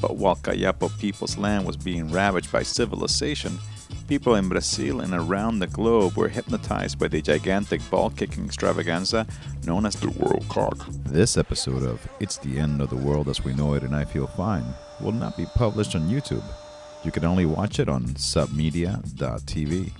But while Kayapo people's land was being ravaged by civilization, people in Brazil and around the globe were hypnotized by the gigantic ball kicking extravaganza known as the World Cock. This episode of It's the End of the World as We Know It and I Feel Fine will not be published on YouTube. You can only watch it on submedia.tv.